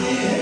Yeah.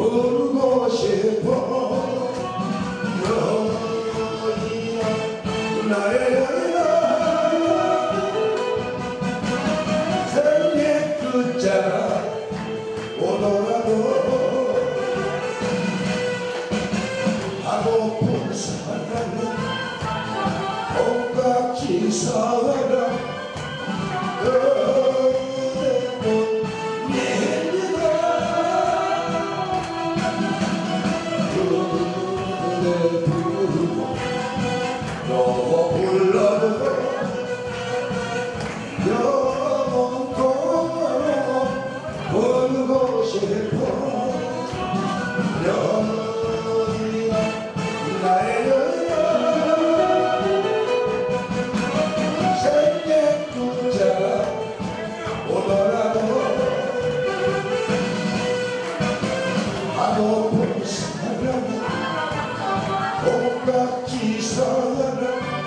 부르고 싶어. 여인아 나의 생의 끝자가 오더라도 하고픈 사랑은 콩깍지 사 영원토록 부르고 싶어 여인아 나의 콩깍지 사랑